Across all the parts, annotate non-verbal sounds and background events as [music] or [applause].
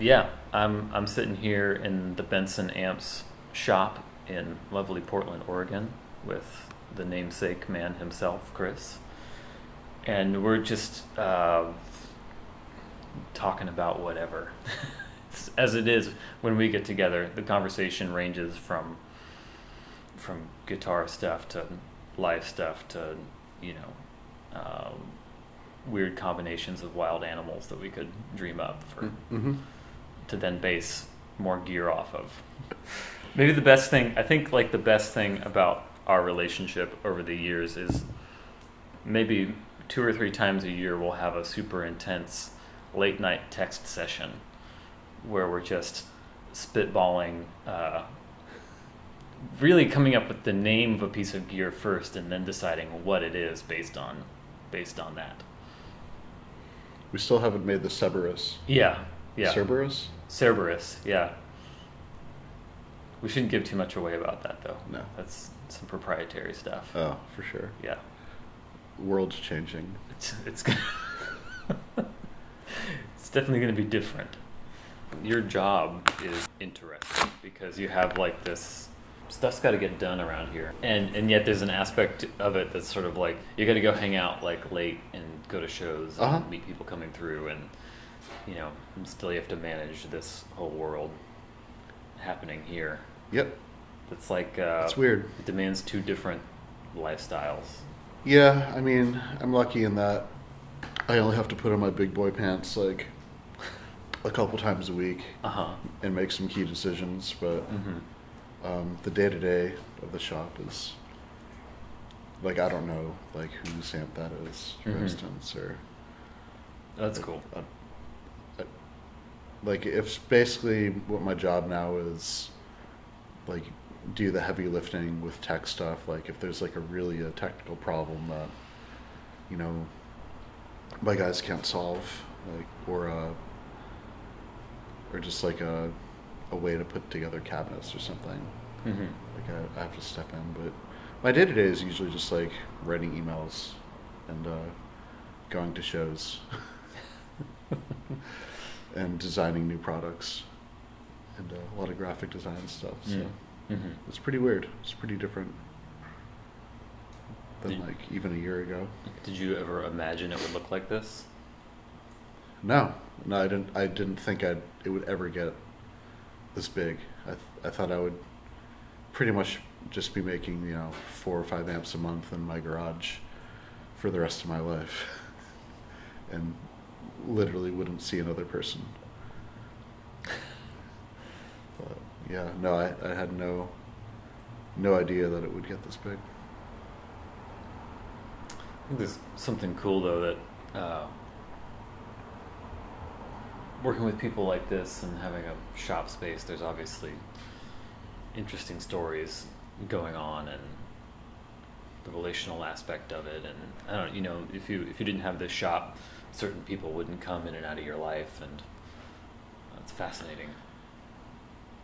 Yeah, I'm I'm sitting here in the Benson Amps shop in lovely Portland, Oregon, with the namesake man himself, Chris, and we're just uh, talking about whatever. [laughs] As it is when we get together, the conversation ranges from from guitar stuff to live stuff to you know um, weird combinations of wild animals that we could dream up for Mm-hmm. To then base more gear off of. Maybe the best thing, I think, like the best thing about our relationship over the years is maybe two or three times a year we'll have a super intense late night text session where we're just spitballing, uh, really coming up with the name of a piece of gear first and then deciding what it is based on based on that. We still haven't made the Cerberus. Yeah, yeah. Cerberus? Cerberus, yeah. We shouldn't give too much away about that, though. No. That's some proprietary stuff. Oh, for sure. Yeah. World's changing. It's, it's, gonna- [laughs] it's definitely going to be different. Your job is interesting because you have like this stuff's got to get done around here, and and yet there's an aspect of it that's sort of like you got to go hang out like late and go to shows and Uh-huh. meet people coming through, and you know still you have to manage this whole world happening here. Yep. It's like uh, It's weird. It demands two different lifestyles. Yeah, I mean, I'm lucky in that I only have to put on my big boy pants like a couple times a week Uh huh. and make some key decisions, but hmm um, the day to day of the shop is like I don't know like whose amp that is, for Mhm. instance, or That's cool. uh, uh, like if basically what my job now is like do the heavy lifting with tech stuff like if there's like a really a technical problem that you know my guys can't solve like or uh or just like a a way to put together cabinets or something hmm like I, I have to step in. But my day to day is usually just like writing emails and uh going to shows [laughs] and designing new products and uh, a lot of graphic design stuff. So Mm. hmm it's pretty weird. It's pretty different than Did- like even a year ago. Did you ever imagine it would look like this? No, no, I didn't. I didn't think I'd it would ever get this big. I th- I thought I would pretty much just be making you know four or five amps a month in my garage for the rest of my life, [laughs] and literally wouldn't see another person. But yeah, no, I, I had no no idea that it would get this big. I think there's something cool though that uh, working with people like this and having a shop space. There's obviously interesting stories going on and the relational aspect of it. And I don't, you know, if you if you didn't have this shop, certain people wouldn't come in and out of your life, and it's fascinating.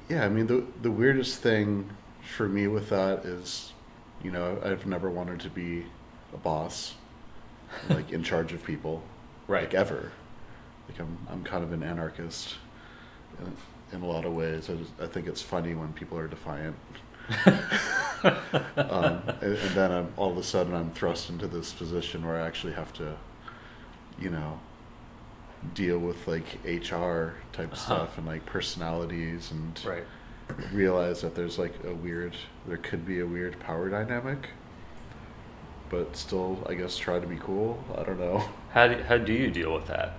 Yeah, I mean the the weirdest thing for me with that is, you know, I've never wanted to be a boss, [laughs] like in charge of people, Right. Like ever. Like I'm I'm kind of an anarchist, in, in a lot of ways. I, just, I think it's funny when people are defiant. [laughs] um, and, and then I'm, all of a sudden I'm thrust into this position where I actually have to, you know, deal with like HR type Uh-huh. stuff and like personalities and Right. realize that there's like a weird, there could be a weird power dynamic, but still, I guess, try to be cool. I don't know. How do, how do you deal with that?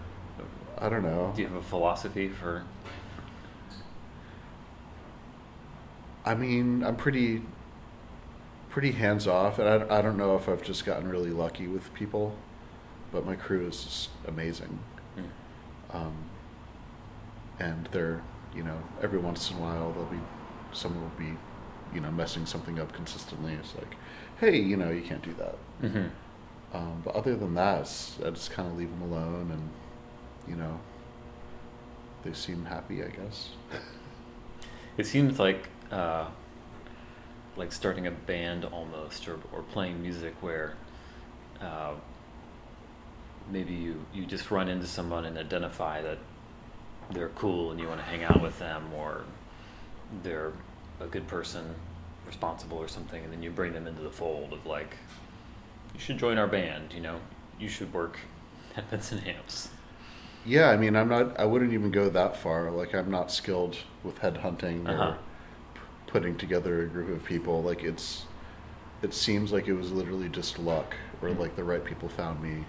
I don't know. Do you have a philosophy for? I mean, I'm pretty, pretty hands off, and I, I don't know if I've just gotten really lucky with people, but my crew is just amazing. Hmm. Um, and they're, you know, every once in a while there'll be, someone will be, you know, messing something up consistently. It's like, hey, you know, you can't do that. Mhm. Um, but other than that, I just kind of leave them alone, and you know, they seem happy, I guess. [laughs] It seems like uh, like starting a band almost, or or playing music where uh, maybe you, you just run into someone and identify that they're cool and you want to hang out with them or they're a good person, responsible or something, and then you bring them into the fold of like, you should join our band, you know, you should work [laughs] at Benson Amps. Yeah, I mean, I'm not. I wouldn't even go that far. Like, I'm not skilled with headhunting Uh-huh. or p- putting together a group of people. Like, it's. It seems like it was literally just luck, or Mhm. like the right people found me.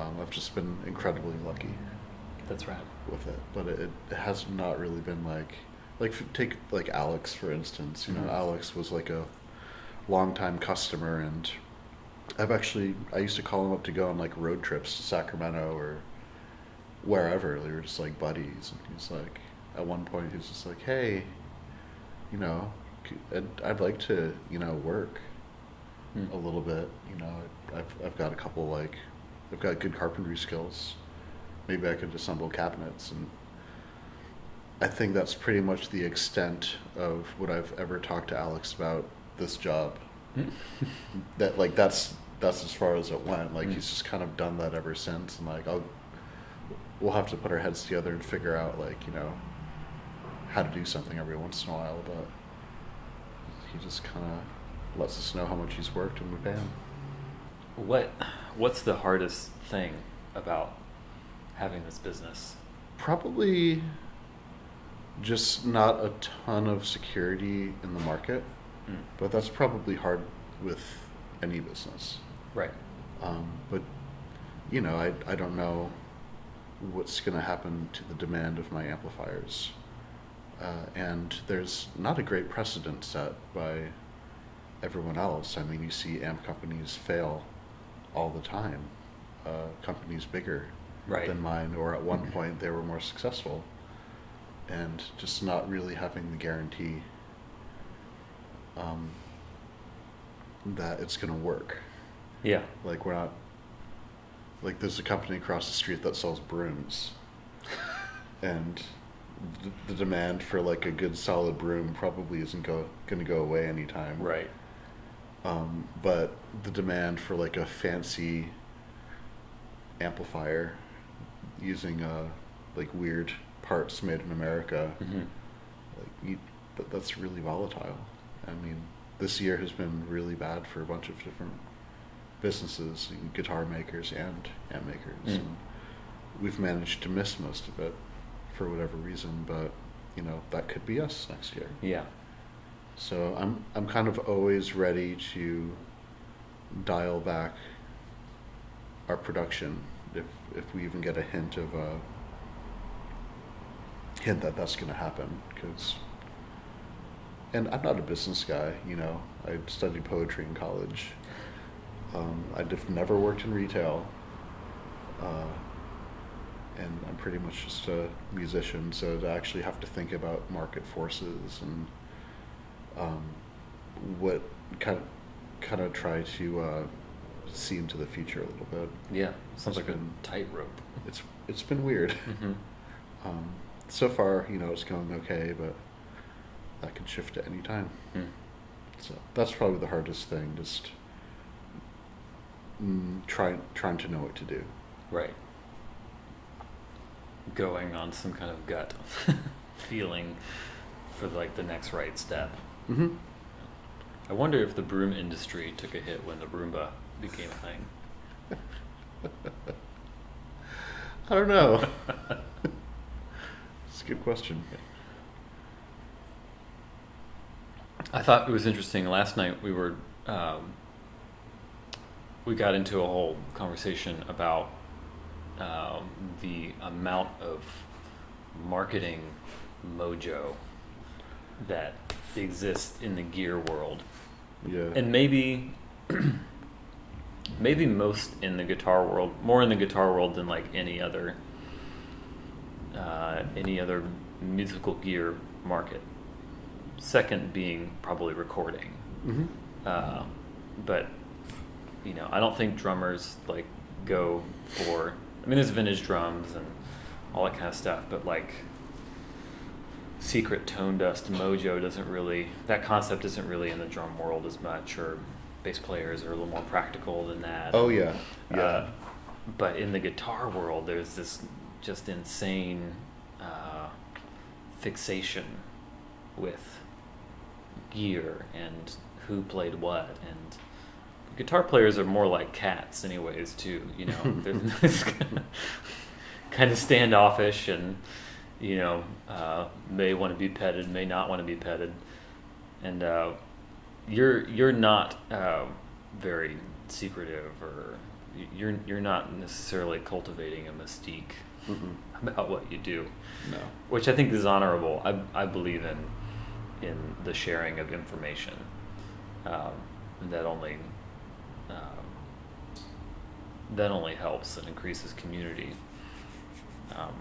Um, I've just been incredibly lucky That's right. with it, but it, it has not really been like, like take like Alex for instance. You know, Mhm. Alex was like a longtime customer, and I've actually I used to call him up to go on like road trips to Sacramento or wherever. We were just like buddies, and he's like, at one point he was just like, hey, you know, I'd, I'd like to you know work Hmm. a little bit. You know, I've I've got a couple like I've got good carpentry skills. Maybe I could assemble cabinets, and I think that's pretty much the extent of what I've ever talked to Alex about this job. Hmm. That like that's that's as far as it went. Like Mm. he's just kind of done that ever since, and like I'll we'll have to put our heads together and figure out like you know how to do something every once in a while, but he just kind of lets us know how much he's worked and we pay him. What what's the hardest thing about having this business? Probably just not a ton of security in the market, Mm. but that's probably hard with any business. Right. Um, but you know, I I don't know what's going to happen to the demand of my amplifiers, uh, and there's not a great precedent set by everyone else. I mean, you see amp companies fail all the time. Uh, companies bigger Right. than mine, or at one point they were more successful, and just not really having the guarantee um, that it's going to work. Yeah. Like we're not like there's a company across the street that sells brooms, [laughs] and the, the demand for like a good solid broom probably isn't go going to go away anytime. Right. Um, but the demand for like a fancy amplifier using uh like weird parts made in America, hmm like you, that, that's really volatile. I mean, this year has been really bad for a bunch of different businesses, guitar makers and amp makers. Mm. And we've managed to miss most of it for whatever reason, but you know that could be us next year. Yeah. So I'm I'm kind of always ready to dial back our production if if we even get a hint of a hint that that's going to happen because and I'm not a business guy, you know. I studied poetry in college. Um, I've never worked in retail, uh, and I'm pretty much just a musician. So to actually have to think about market forces and um, what kind of kind of try to uh, see into the future a little bit. Yeah. Sounds It's like a tightrope. It's it's been weird. hmm [laughs] Um, so far, you know, it's going okay, but that could shift at any time. Mm. So that's probably the hardest thing, just mm, trying trying to know what to do. Right. Going on some kind of gut [laughs] feeling for like the next right step. Mm-hmm. I wonder if the broom industry took a hit when the Roomba became a thing. I don't know. [laughs] It's a good question. I thought it was interesting. Last night we were um, we got into a whole conversation about um, the amount of marketing mojo that exists in the gear world, Yeah. and maybe [clears throat] maybe most in the guitar world, more in the guitar world than like any other uh, any other musical gear market. Second being probably recording. hmm Uh, but you know, I don't think drummers like go for. I mean, there's vintage drums and all that kind of stuff, but like secret tone dust mojo doesn't really. That concept isn't really in the drum world as much, or bass players are a little more practical than that. Oh yeah. Yeah. Uh, but in the guitar world, there's this just insane uh, fixation with gear and who played what and guitar players are more like cats anyways too you know [laughs] they're [laughs] kind of standoffish and you know uh, may want to be petted may not want to be petted and uh, you're you're not uh, very secretive or you're you're not necessarily cultivating a mystique Mm-mm. about what you do No. which I think is honorable. I, I believe in in the sharing of information. Um, that only um, that only helps and increases community. Um,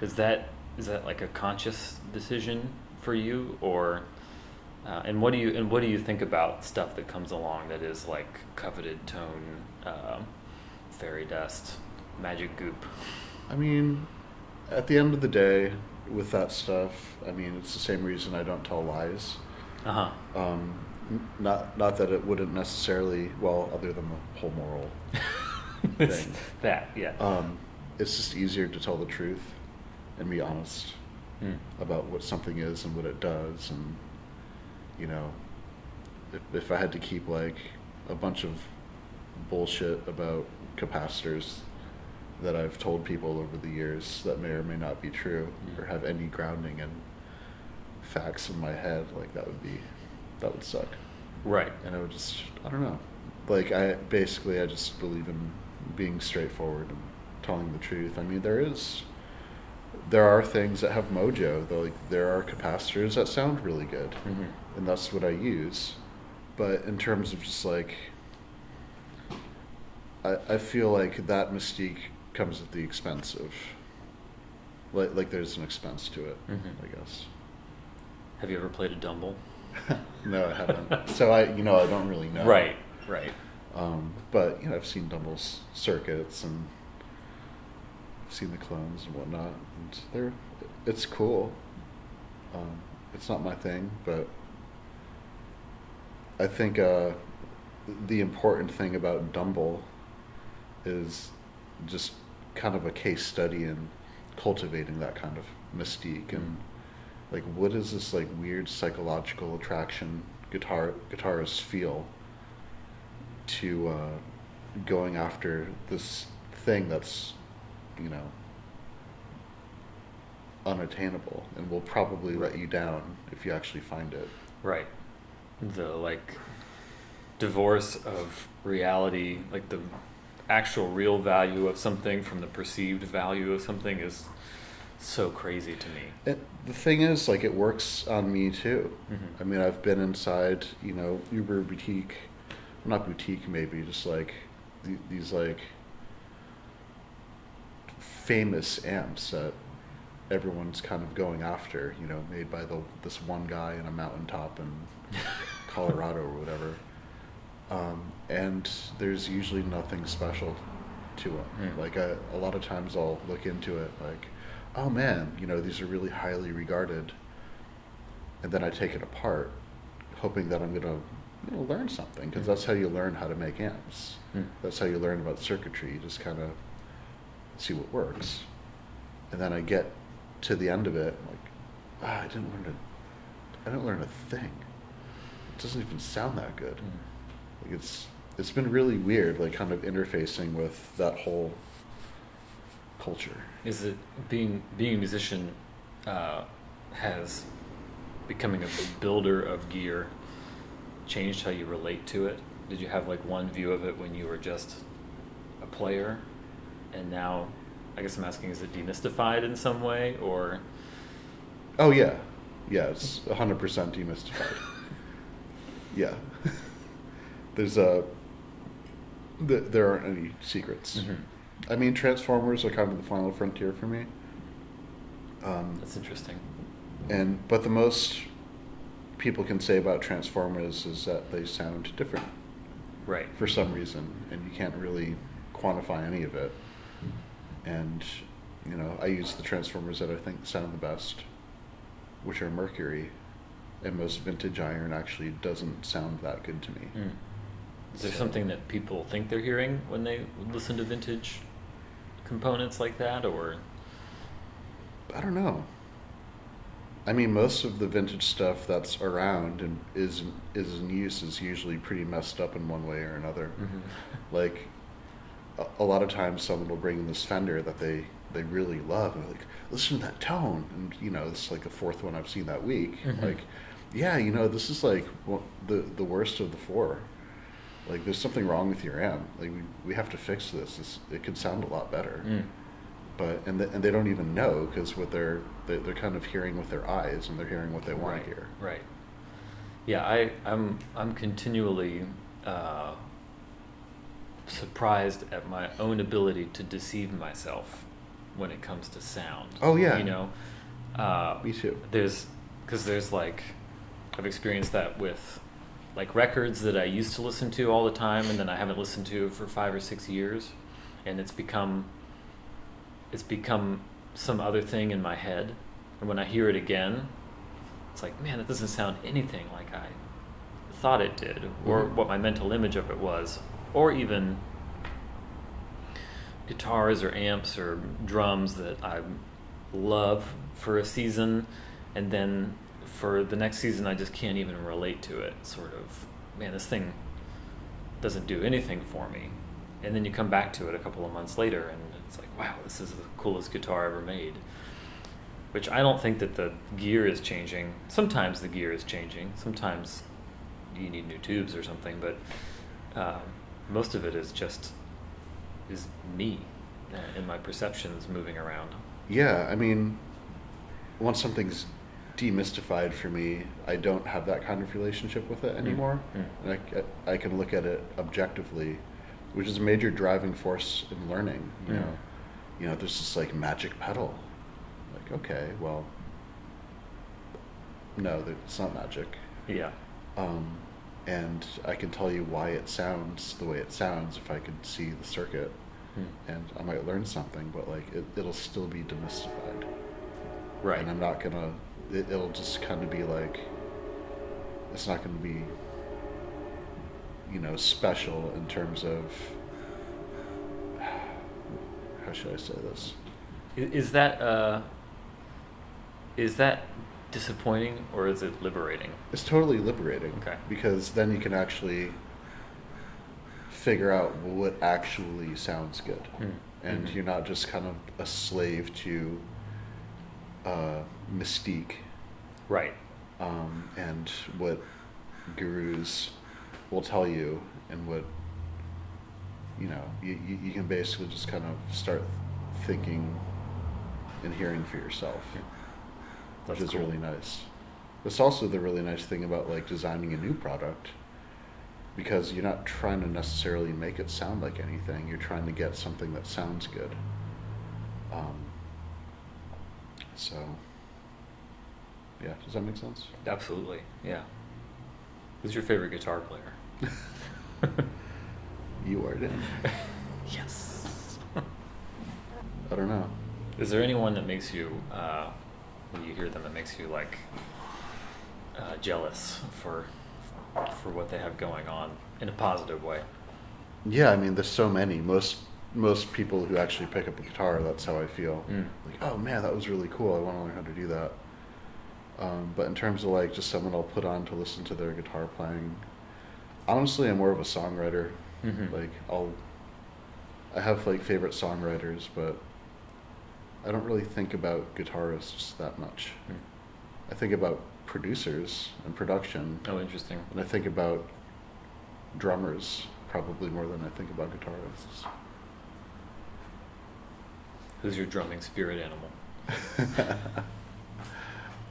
is that is that like a conscious decision for you, or uh, and what do you and what do you think about stuff that comes along that is like coveted tone, uh, fairy dust, magic goop? I mean, at the end of the day, with that stuff, I mean, it's the same reason I don't tell lies. Uh huh. Um, not not that it wouldn't necessarily, well, other than the whole moral [laughs] thing. that yeah. Um, it's just easier to tell the truth and be honest Mm. about what something is and what it does, and you know, if, if I had to keep like a bunch of bullshit about capacitors that I've told people over the years that may or may not be true Mm. or have any grounding in facts in my head, like that would be that would suck. Right. And I would just I don't know. Like I basically I just believe in being straightforward and telling the truth. I mean there is there are things that have mojo, though like there are capacitors that sound really good. Mhm. And that's what I use. But in terms of just like I, I feel like that mystique comes at the expense of like like there's an expense to it, Mhm. I guess. Have you ever played a Dumble? [laughs] no, I haven't. so I you know I don't really know. Right. Right. Um, but you know, I've seen Dumble's circuits and seen the clones and whatnot, and they're it's cool. Um, it's not my thing, but I think uh, the important thing about Dumble is just kind of a case study in cultivating that kind of mystique and like what is this like weird psychological attraction guitar guitarists feel to uh, going after this thing that's you know unattainable and will probably let you down if you actually find it Right. The like divorce of reality, like the actual real value of something from the perceived value of something is so crazy to me. It, the thing is, like, it works on me too. Mhm. I mean, I've been inside, you know, Uber boutique, not boutique, maybe, just like these like famous amps that everyone's kind of going after, you know, made by the this one guy in a mountaintop in [laughs] Colorado or whatever. Um, and there's usually nothing special to them. Hmm. Like a, a lot of times, I'll look into it like, oh man, you know, these are really highly regarded, and then I take it apart, hoping that I'm gonna you know, learn something because Hmm. that's how you learn how to make amps. Hmm. That's how you learn about circuitry. You just kind of see what works, and then I get to the end of it, I'm like, ah, I didn't learn a, I didn't learn a thing. It doesn't even sound that good. Mm. Like it's it's been really weird, like kind of interfacing with that whole culture. Is it being being a musician uh, has becoming a builder of gear changed how you relate to it? Did you have like one view of it when you were just a player, and now, I guess I'm asking, is it demystified in some way, or Oh yeah, yeah, it's hundred percent demystified. [laughs] yeah, there's a th- there aren't any secrets. Mhm. I mean, Transformers are kind of the final frontier for me. Um, that's interesting? and but the most people can say about Transformers is that they sound different Right. for some reason, and you can't really quantify any of it. And you know, I use the Transformers that I think sound the best, which are Mercury, and most vintage iron actually doesn't sound that good to me. Mm. Is there So- something that people think they're hearing when they listen to vintage components like that, or I don't know. I mean, most of the vintage stuff that's around and is is in use is usually pretty messed up in one way or another. [laughs] Like, a, lot of times someone will bring in this Fender that they they really love, and they're like, listen to that tone, and you know, it's like the fourth one I've seen that week. Mhm. Like, yeah, you know, this is like one- the the worst of the four. Like, there's something wrong with your amp. Like, we we have to fix this. It's, it could sound a lot better Mm. but and the, and they don't even know because what they're they, they're kind of hearing with their eyes and they're hearing what they want right, to hear. Right. Yeah, I, I'm I'm continually uh, surprised at my own ability to deceive myself when it comes to sound. Oh, yeah. You know, uh, Me too. There's because there's like I've experienced that with like records that I used to listen to all the time and then I haven't listened to for five or six years, and it's become it's become some other thing in my head, and when I hear it again, it's like man, that doesn't sound anything like I thought it did, or Mhm. what my mental image of it was, or even guitars or amps or drums that I love for a season, and then for the next season I just can't even relate to it. Sort of, man, this thing doesn't do anything for me. And then you come back to it a couple of months later, and it's like, wow, this is the coolest guitar ever made. Which I don't think that the gear is changing. Sometimes the gear is changing. Sometimes you need new tubes or something, but um, most of it is just is me uh, and my perceptions moving around. Yeah, I mean, once something's demystified for me, I don't have that kind of relationship with it anymore, Mm. and I, I can look at it objectively, which is a major driving force in learning. You Mm. know, you know, there's this like magic pedal. Like, okay, well, no, it's not magic. Yeah. Um, and I can tell you why it sounds the way it sounds if I could see the circuit, Mm. and I might learn something, but like it, it'll still be demystified. Right. And I'm not gonna. It, it'll just kind of be like. It's not gonna be. You know, special in terms of. How should I say this? Is that uh, is that disappointing or is it liberating? It's totally liberating. Okay. Because then you can actually figure out what actually sounds good. Mm. And Mhm. you're not just kind of a slave to uh, mystique Right. um, and what gurus will tell you and what, you know, you, you, you can basically just kind of start thinking and hearing for yourself which That's is cool. really nice. It's also the really nice thing about like designing a new product because you're not trying to necessarily make it sound like anything. You're trying to get something that sounds good. Um, so, yeah, does that make sense? Absolutely. Yeah. Who's your favorite guitar player? [laughs] You are Dan. [laughs] yes. I don't know. Is there anyone that makes you, uh, when you hear them, it makes you like uh, jealous for for what they have going on in a positive way? Yeah, I mean, there's so many. Most most people who actually pick up a guitar, that's how I feel. Mm. Like, oh man, that was really cool. I want to learn how to do that. Um, but in terms of like just someone I'll put on to listen to their guitar playing, honestly, I'm more of a songwriter. Mhm. Like I'll, I have like favorite songwriters, but I don't really think about guitarists that much. Mm. I think about producers and production, Oh, interesting. and I think about drummers probably more than I think about guitarists. Who's your drumming spirit animal? [laughs]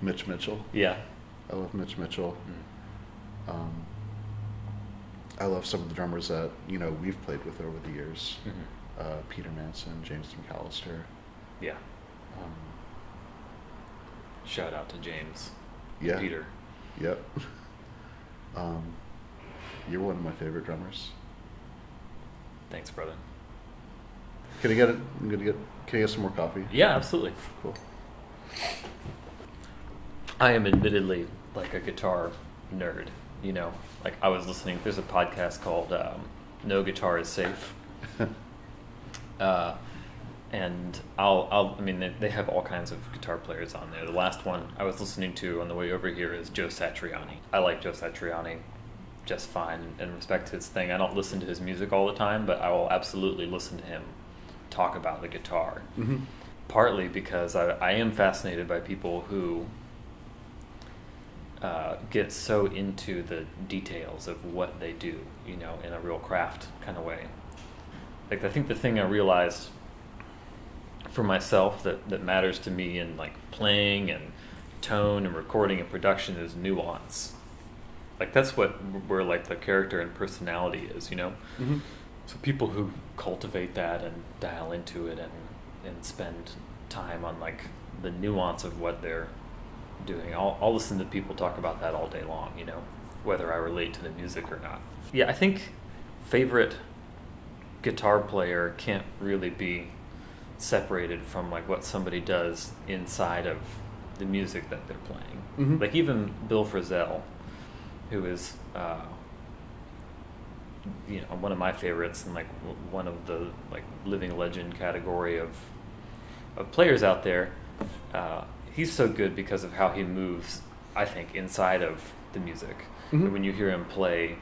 Mitch Mitchell. Yeah. I love Mitch Mitchell. Mm. Um, I love some of the drummers that you know we've played with over the years. Mhm. Uh, Peter Manson, James McAllister. Yeah. Um, Shout out to James. yeah. Peter. Yep. um, you're one of my favorite drummers. Thanks, brother. Can I get it? I'm gonna get. Can I get some more coffee? Yeah, absolutely. Cool. I am admittedly like a guitar nerd. You know, like I was listening. There's a podcast called um, "No Guitar Is Safe," [laughs] uh, and I'll, I'll, I mean, they, they have all kinds of guitar players on there. The last one I was listening to on the way over here is Joe Satriani. I like Joe Satriani just fine and respect his thing. I don't listen to his music all the time, but I will absolutely listen to him talk about the guitar. Mm-hmm. Partly because I, I am fascinated by people who uh, get so into the details of what they do, you know, in a real craft kind of way. Like I think the thing I realized for myself that, that matters to me in like playing and tone and recording and production is nuance. Like that's what where like the character and personality is, you know. Mm-hmm. So people who cultivate that and dial into it and and spend time on like the nuance of what they're doing. I'll I'll listen to people talk about that all day long, you know, whether I relate to the music or not. Yeah, I think favorite guitar player can't really be separated from like what somebody does inside of the music that they're playing. Mhm. Like even Bill Frisell, who is uh, you know one of my favorites and like one of the like living legend category of of players out there. Uh, he's so good because of how he moves. I think inside of the music. Mhm. And when you hear him play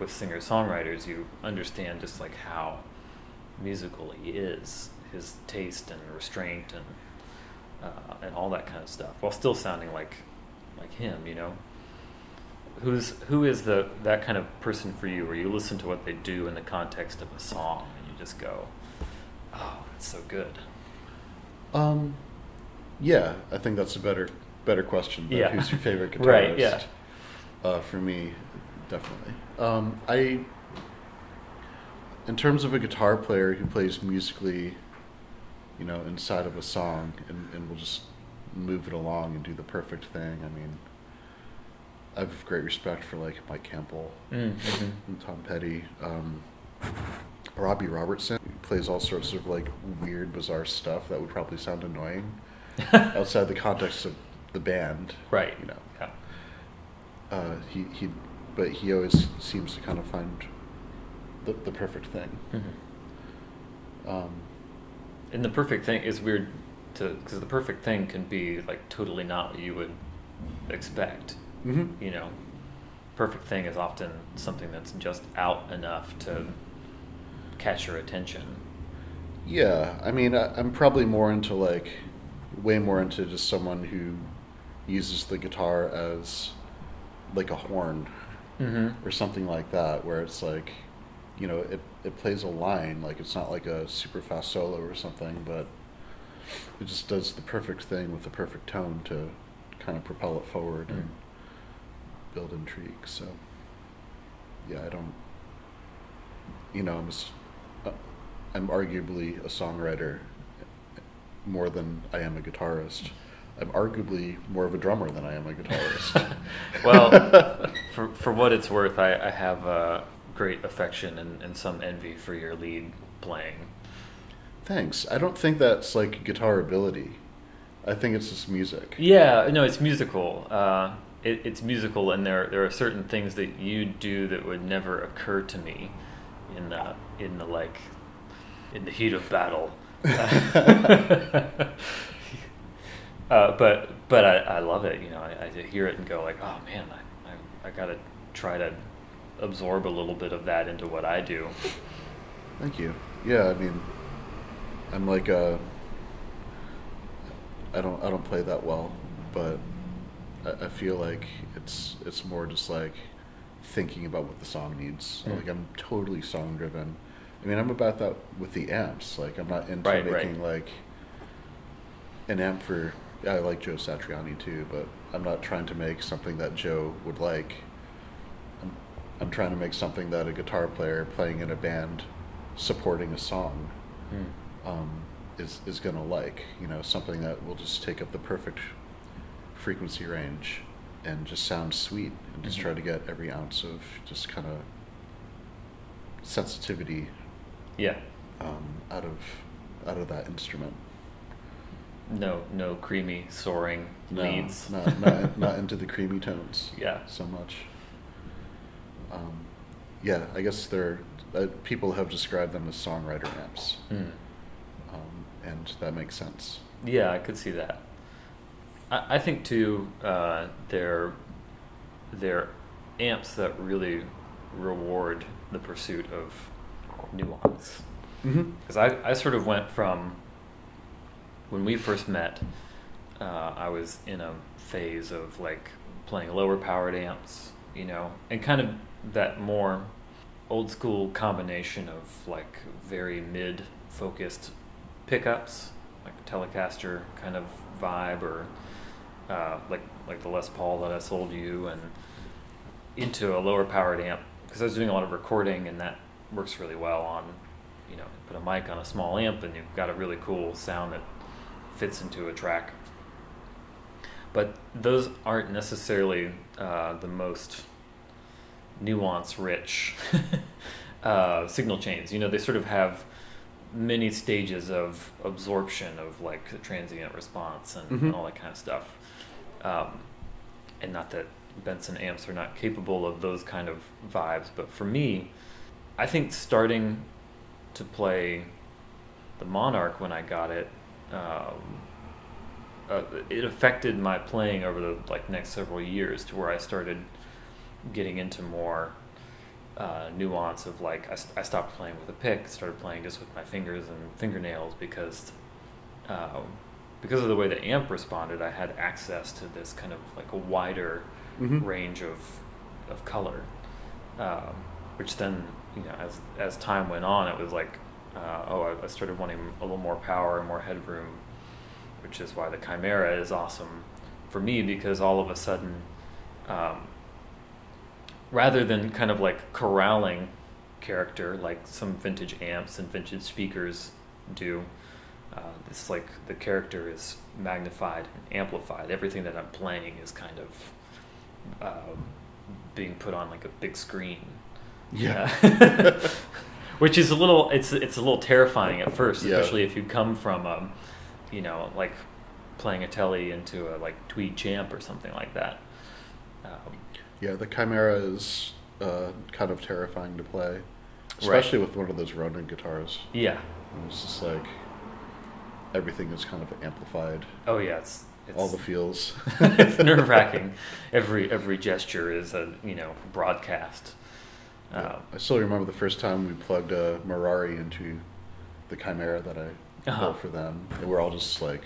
with singer songwriters, you understand just like how musical he is, his taste and restraint and uh, and all that kind of stuff, while still sounding like like him. You know, who's who is the that kind of person for you, where you listen to what they do in the context of a song and you just go, "Oh, it's so good." Um, yeah, I think that's a better better question. Yeah. Who's your favorite guitarist? [laughs] Right, yeah. Uh, for me, definitely. Um, I, in terms of a guitar player who plays musically, you know, inside of a song and, and will just move it along and do the perfect thing. I mean, I have great respect for like Mike Campbell Mm-hmm. and Tom Petty. Um, Robbie Robertson plays all sorts of like weird, bizarre stuff that would probably sound annoying [laughs] outside the context of the band. Right. You know, Yeah. uh, he he, but he always seems to kind of find the the perfect thing. Mm-hmm. Um, And the perfect thing is weird to because the perfect thing can be like totally not what you would expect. mhm. You know, perfect thing is often something that's just out enough to catch your attention. Yeah, I mean, I, I'm probably more into like, way more into just someone who uses the guitar as like a horn Mm-hmm. or something like that, where it's like, you know, it, it plays a line, like it's not like a super fast solo or something, but it just does the perfect thing with the perfect tone to kind of propel it forward and Mm. build intrigue. So, yeah, I don't, you know, I'm, s- uh, I'm arguably a songwriter more than I am a guitarist. I'm arguably more of a drummer than I am a guitarist. [laughs] well, [laughs] for for what it's worth, I, I have a great affection and, and some envy for your lead playing. Thanks. I don't think that's like guitar ability. I think it's just music. Yeah, no, it's musical. Uh, it, it's musical, and there there are certain things that you do that would never occur to me in the in the like in the heat of battle. [laughs] [laughs] uh, but but I, I love it. You know, I, I hear it and go like, oh man, I, I I gotta try to absorb a little bit of that into what I do. Thank you. Yeah, I mean, I'm like uh, I don't I don't play that well, but I, I feel like it's it's more just like thinking about what the song needs. Mm. Like I'm totally song driven. I mean, I'm about that with the amps. Like I'm not into Right, right. making like an amp for. I like Joe Satriani too, but I'm not trying to make something that Joe would like. I'm, trying to make something that a guitar player playing in a band, supporting a song, Hmm. um, is is gonna like. You know, something that will just take up the perfect frequency range and just sound sweet, and just Mhm. try to get every ounce of just kind of sensitivity Yeah. um, out of out of that instrument. No no creamy soaring No, leads. not, not not [laughs] into the creamy tones. Yeah. so much. Um, yeah, I guess they're uh, people have described them as songwriter amps, Mm. um, and that makes sense. Yeah, I could see that. I, I think too, uh, they're they're amps that really reward the pursuit of nuance. Mm-hmm. Because I, I sort of went from when we first met, uh, I was in a phase of like playing lower powered amps, you know, and kind of that more old school combination of like very mid focused pickups, like Telecaster kind of vibe, or uh, like like the Les Paul that I sold you, and into a lower powered amp because I was doing a lot of recording, and that works really well on, you know, put a mic on a small amp, and you've got a really cool sound that fits into a track. But those aren't necessarily uh, the most nuance rich [laughs] uh, signal chains. You know, they sort of have many stages of absorption of like transient response and, and Mhm. all that kind of stuff. Um, and not that Benson amps are not capable of those kind of vibes, but for me, I think starting to play the Monarch when I got it, um, uh, it affected my playing over the like next several years to where I started getting into more uh, nuance of like I, I stopped playing with a pick, started playing just with my fingers and fingernails because um, because of the way the amp responded, I had access to this kind of like a wider Mhm. range of of color, um, which then you know as as time went on, it was like uh, oh I, I started wanting a little more power and more headroom, which is why the Chimera is awesome for me because all of a sudden. Um, rather than kind of like corralling character like some vintage amps and vintage speakers do uh, it's like the character is magnified and amplified everything that i'm playing is kind of uh, being put on like a big screen Yeah. Uh, [laughs] which is a little it's it's a little terrifying at first Yeah. especially if you come from um, you know like playing a telly into a like tweed champ or something like that um, Yeah, the Chimera is uh, kind of terrifying to play, especially with one of those Ronin guitars. yeah It's just like everything is kind of amplified, Oh yeah, it's, it's all the feels. [laughs] it's nerve wracking. [laughs] Every every gesture is a you know broadcast. Yeah. Um, I still remember the first time we plugged a Mirari into the Chimera that I Uh-huh. built for them, and we're all just like,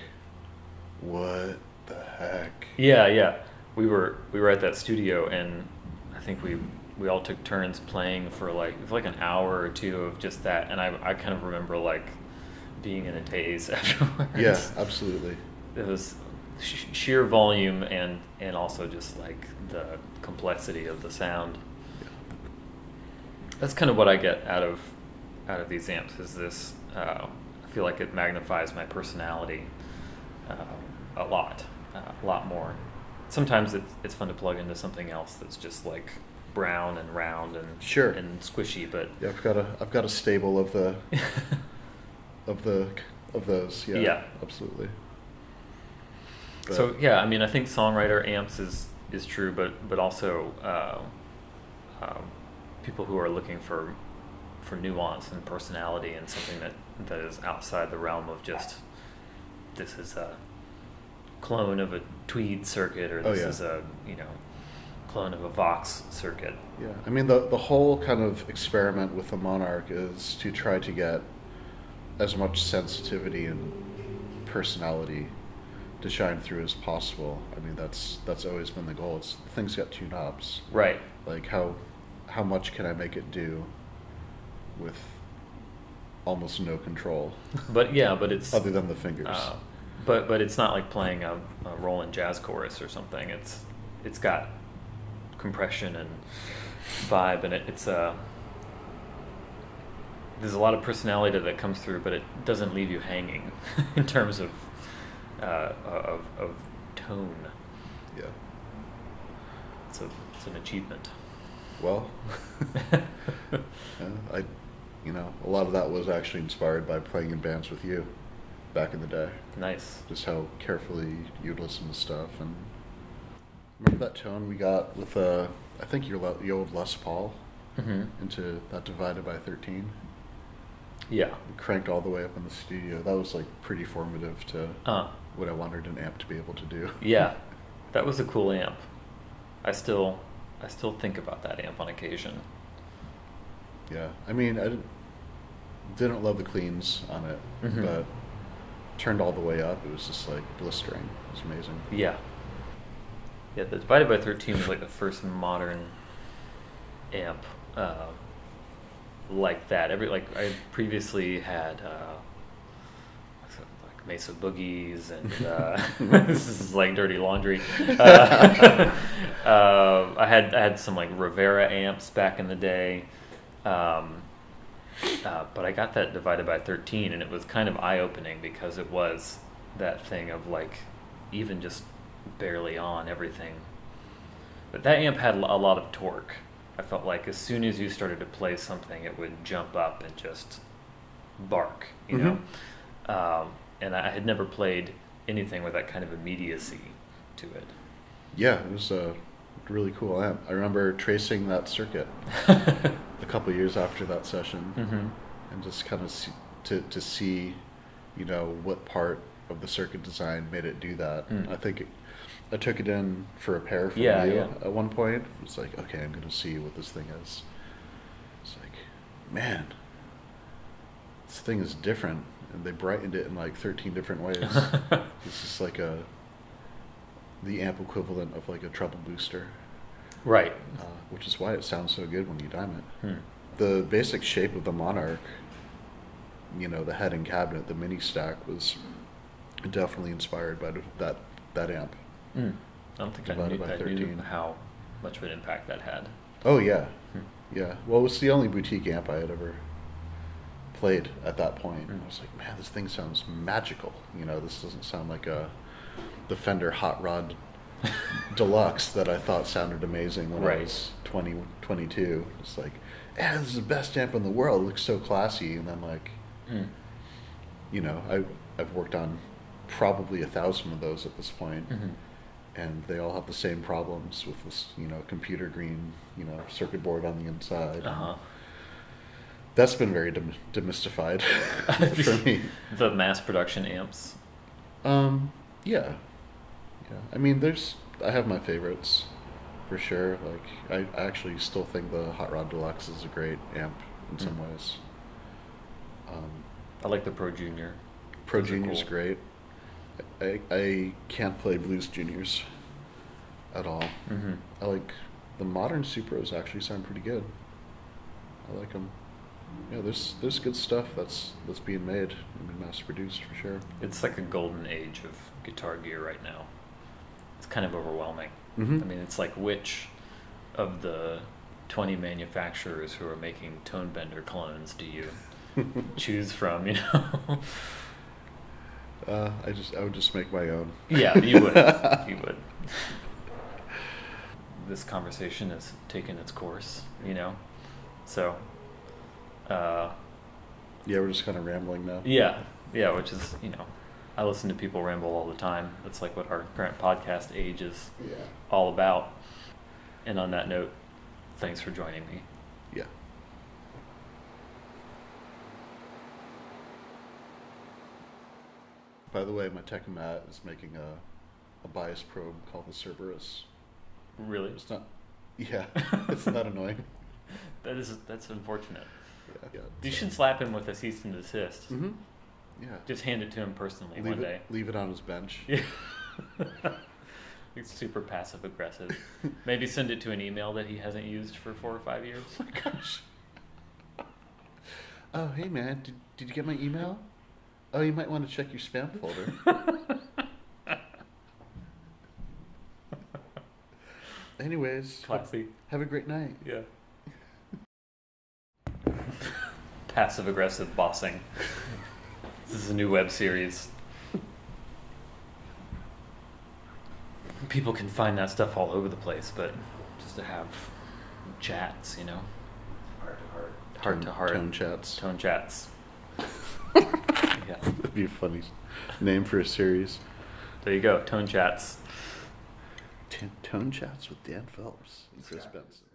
"What the heck?" yeah, yeah. We were we were at that studio, and I think we we all took turns playing for like for like an hour or two of just that, and I I kind of remember like being in a daze [laughs] afterwards. Yeah, absolutely. it was sh- sheer volume and and also just like the complexity of the sound. That's kind of what I get out of out of these amps. Is this? Uh, I feel like it magnifies my personality uh, a lot, uh, a lot more. Sometimes it's it's fun to plug into something else that's just like brown and round and Sure. and squishy, but Yeah, I've got a I've got a stable of the [laughs] of the of those. Yeah, Yeah. absolutely. So yeah, I mean, I think songwriter amps is is true, but but also uh, um, people who are looking for for nuance and personality and something that that is outside the realm of just this is a clone of a Tweed circuit or Oh, this yeah. is a you know clone of a Vox circuit. Yeah, I mean the the whole kind of experiment with the Monarch is to try to get as much sensitivity and personality to shine through as possible. I mean that's that's always been the goal. It's things got two knobs. Right. Like how how much can I make it do with almost no control But yeah, but it's [laughs] other than the fingers. Uh, but but it's not like playing a, a Roland jazz chorus or something. It's it's got compression and vibe, and it, it's uh, there's a lot of personality that comes through, but it doesn't leave you hanging [laughs] in terms of uh, of, of tone. yeah. It's a it's an achievement. Well, [laughs] [laughs] yeah, I, you know, a lot of that was actually inspired by playing in bands with you back in the day. Nice. Just how carefully you'd listen to stuff and remember that tone we got with uh, I think your the old Les Paul hmm into that divided by thirteen. Yeah. Cranked all the way up in the studio. That was like pretty formative to Uh, what I wanted an amp to be able to do. [laughs] yeah, that was a cool amp. I still, I still think about that amp on occasion. Yeah, I mean, I didn't, didn't love the cleans on it, Mhm. but turned all the way up. It was just like blistering. It was amazing. Yeah. Yeah, the divided by thirteen was like the first modern amp uh, like that. Every like I previously had uh, like Mesa Boogies and uh, [laughs] [laughs] this is like dirty laundry. [laughs] Uh, uh, I had I had some like Rivera amps back in the day. Um, uh, but I got that divided by 13, and it was kind of eye opening because it was that thing of like even just barely on everything. But that amp had a lot of torque. I felt like as soon as you started to play something, it would jump up and just bark, you know? Um, and I had never played anything with that kind of immediacy to it. Yeah, it was a really cool amp. I remember tracing that circuit [laughs] a couple years after that session, hmm and just kind of see, to to see, you know, what part of the circuit design made it do that. Mm. I think it, I took it in for a pair from Yeah, you yeah. at one point. It was like, okay, I'm gonna see what this thing is. It's like, man, this thing is different, and they brightened it in like 13 different ways. [laughs] it's just like a the amp equivalent of like a treble booster, Right. uh, which is why it sounds so good when you dime it Hmm. the basic shape of the Monarch, you know, the head and cabinet, the mini stack was definitely inspired by that that amp. Mm. I don't think I knew, by I knew how much of an impact that had. Oh yeah, Hmm. yeah. Well, it was the only boutique amp I had ever played at that point. Mm. I was like, man, this thing sounds magical. You know, this doesn't sound like a the Fender Hot Rod Deluxe that I thought sounded amazing when I was 20, 22. It's like, yeah, this is the best amp in the world. It looks so classy. And then like, Mm. you know, I I've worked on probably a thousand of those at this point, Mhm. and they all have the same problems with this, you know, computer green, you know, circuit board on the inside. Uh-huh. That's been very dem- demystified [laughs] [laughs] for me. The mass production amps. Um, yeah, yeah. I mean, there's I have my favorites for sure. Like I, I actually still think the Hot Rod Deluxe is a great amp in some Mm. ways. Um, I like the Pro Junior. Pro Those are Junior's cool. great. I, I can't play Blues Juniors at all. Mm-hmm. I like the modern Supros actually sound pretty good. I like them. Yeah, there's there's good stuff that's that's being made and mass produced for sure. It's like a golden age of guitar gear right now. It's kind of overwhelming. Mhm. I mean, it's like which of the 20 manufacturers who are making Tone Bender clones do you [laughs] choose from, you know? Uh, I just I would just make my own. yeah, you would. [laughs] You would. This conversation has taken its course, you know? So, uh, Yeah, we're just kind of rambling now. Yeah, yeah, which is, you know, I listen to people ramble all the time. That's like what our current podcast age is Yeah. all about. And on that note, thanks for joining me. Yeah. By the way, my Techimat is making a a bias probe called the Cerberus. Really? It's not. Yeah, [laughs] it's not annoying. That is that's unfortunate. Yeah. yeah You should slap him with a cease and desist. hmm Yeah. Just hand it to him personally leave one it, day. Leave it on his bench. [laughs] Yeah. it's super passive aggressive. [laughs] Maybe send it to an email that he hasn't used for four or five years. Oh my gosh. Oh, hey man, did, did you get my email? Oh, you might want to check your spam folder. [laughs] Anyways, Classy. have a great night. Yeah. Passive aggressive bossing. This is a new web series. People can find that stuff all over the place, but just to have chats, you know, Heart to heart. heart to heart, Tone chats. tone chats. [laughs] yeah, That'd be a funny name for a series. there you go, tone chats. T- Tone chats with Dan Phelps and Chris Benson.